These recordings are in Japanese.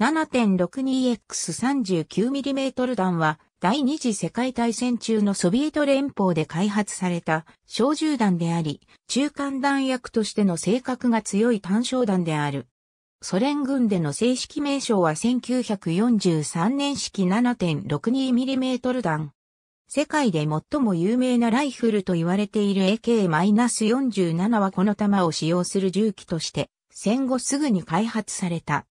7.62X39mm 弾は第二次世界大戦中のソビエト連邦で開発された小銃弾であり、中間弾薬としての性格が強い単焦弾である。ソ連軍での正式名称は1943年式 7.62mm 弾。世界で最も有名なライフルと言われている AK-47 はこの弾を使用する銃器として戦後すぐに開発された。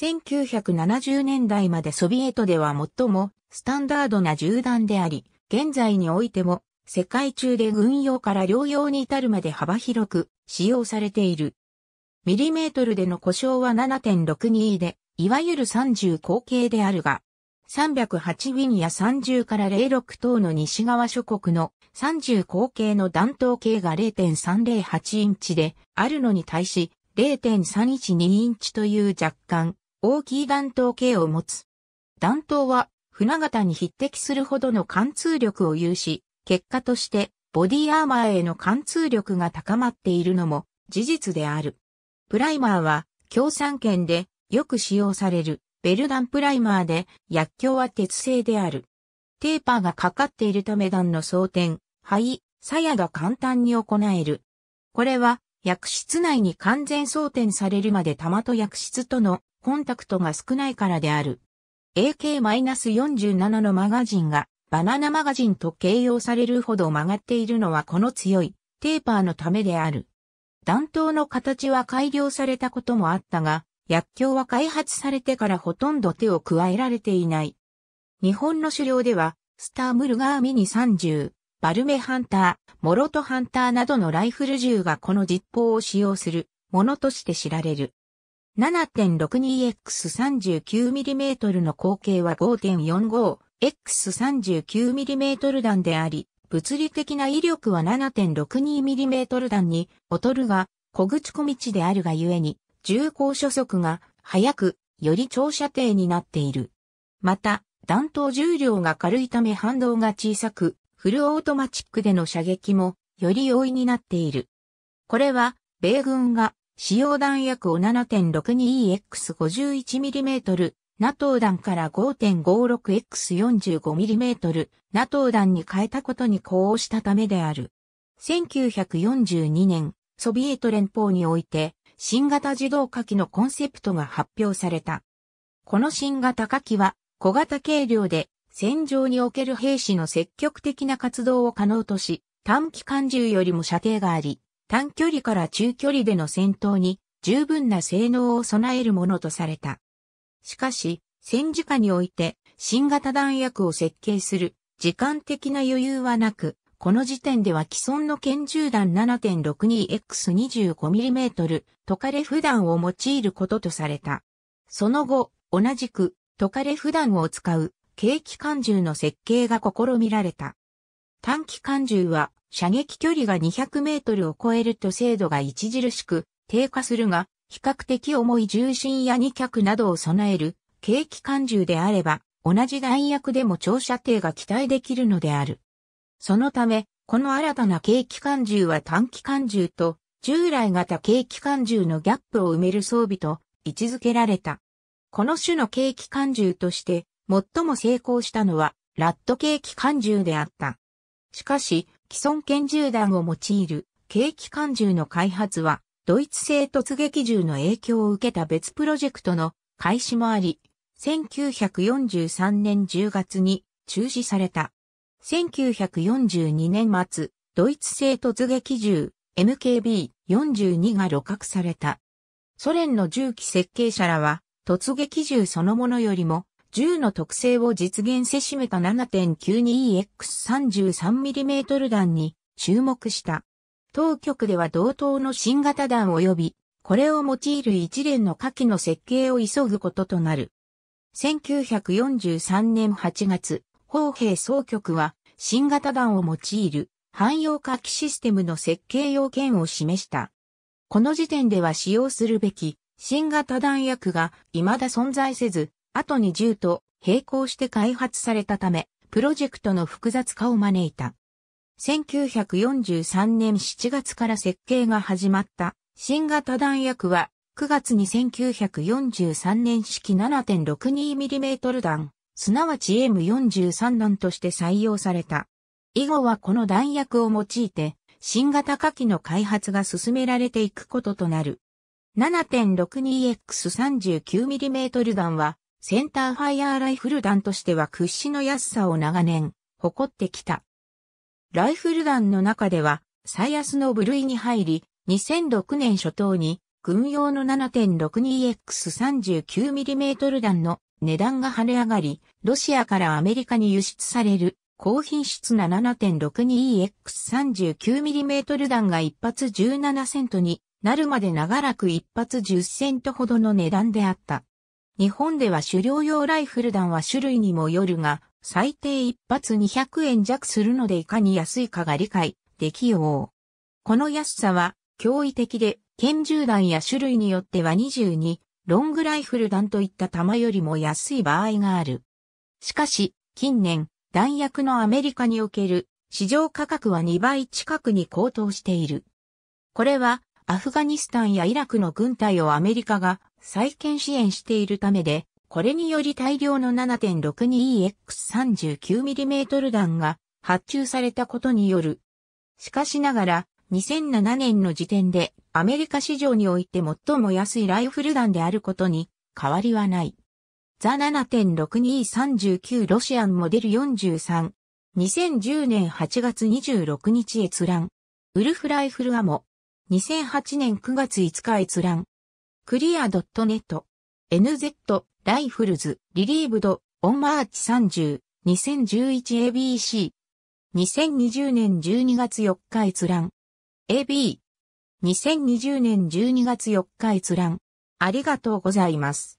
1970年代までソビエトでは最もスタンダードな銃弾であり、現在においても世界中で軍用から療養に至るまで幅広く使用されている。ミリメートルでの故障は7.62で、いわゆる30口径であるが、308ウィンや30から06等の西側諸国の30口径の弾頭径が0.308インチであるのに対し0.312インチという若干大きい弾頭径を持つ。弾頭は船型に匹敵するほどの貫通力を有し、結果としてボディアーマーへの貫通力が高まっているのも事実である。プライマーは共産圏でよく使用されるベルダンプライマーで薬莢は鉄製である。テーパーがかかっているため弾の装填、肺、鞘が簡単に行える。これは薬室内に完全装填されるまで弾と薬室とのコンタクトが少ないからである。AK-47 のマガジンがバナナマガジンと形容されるほど曲がっているのはこの強いテーパーのためである。弾頭の形は改良されたこともあったが、薬莢は開発されてからほとんど手を加えられていない。日本の狩猟では、スタームルガーミニ30、バルメハンター、モロトハンターなどのライフル銃がこの実砲を使用するものとして知られる。7.62X39mm の口径は 5.45X39mm 弾であり、物理的な威力は 7.62mm 弾に劣るが、小口小道であるがゆえに、銃口初速が速く、より長射程になっている。また、弾頭重量が軽いため反動が小さく、フルオートマチックでの射撃もより容易になっている。これは、米軍が使用弾薬を 7.62x51mm、NATO 弾から 5.56X45mm、NATO 弾に変えたことに呼応したためである。1942年、ソビエト連邦において、新型自動火器のコンセプトが発表された。この新型火器は、小型軽量で、戦場における兵士の積極的な活動を可能とし、短期間銃よりも射程があり、短距離から中距離での戦闘に十分な性能を備えるものとされた。しかし、戦時下において新型弾薬を設計する時間的な余裕はなく、この時点では既存の拳銃弾 7.62X25mm トカレフ弾を用いることとされた。その後、同じくトカレフ弾を使う軽機関銃の設計が試みられた。短期間銃は射撃距離が200メートルを超えると精度が著しく低下するが、比較的重い重心や二脚などを備える軽機関銃であれば、同じ弾薬でも長射程が期待できるのである。そのため、この新たな軽機関銃は短期間銃と従来型軽機関銃のギャップを埋める装備と位置づけられた。この種の軽機関銃として最も成功したのはラット軽機関銃であった。しかし、既存拳銃弾を用いる軽機関銃の開発は、ドイツ製突撃銃の影響を受けた別プロジェクトの開始もあり、1943年10月に中止された。1942年末、ドイツ製突撃銃 MKB42 が露獲された。ソ連の銃器設計者らは、突撃銃そのものよりも銃の特性を実現せしめた 7.92EX33mm 弾に注目した。当局では同等の新型弾及び、これを用いる一連の火器の設計を急ぐこととなる。1943年8月、砲兵総局は新型弾を用いる汎用火器システムの設計要件を示した。この時点では使用するべき新型弾薬が未だ存在せず、後に銃と並行して開発されたため、プロジェクトの複雑化を招いた。1943年7月から設計が始まった新型弾薬は9月に1943年式 7.62mm 弾、すなわち M43 弾として採用された。以後はこの弾薬を用いて、新型火器の開発が進められていくこととなる。7.62X39mm 弾は、センターファイヤーライフル弾としては屈指の安さを長年、誇ってきた。ライフル弾の中では、最安の部類に入り、2006年初頭に、軍用の 7.62X39mm 弾の値段が跳ね上がり、ロシアからアメリカに輸出される高品質な 7.62X39mm 弾が一発17セントになるまで長らく一発10セントほどの値段であった。日本では狩猟用ライフル弾は種類にもよるが、最低一発200円弱するのでいかに安いかが理解できよう。この安さは驚異的で、拳銃弾や種類によっては22、ロングライフル弾といった弾よりも安い場合がある。しかし、近年、弾薬のアメリカにおける市場価格は2倍近くに高騰している。これはアフガニスタンやイラクの軍隊をアメリカが再建支援しているためで、これにより大量の 7.62EX39mm 弾が発注されたことによる。しかしながら、2007年の時点でアメリカ市場において最も安いライフル弾であることに変わりはない。ザ7.6239ロシアンモデル43。2010年8月26日閲覧。ウルフライフルアモ。2008年9月5日閲覧。クリア .net。NZ、ライフルズ、リリーブド、オンマーチ30、2011ABC。2020年12月4日閲覧。AB。2020年12月4日閲覧。ありがとうございます。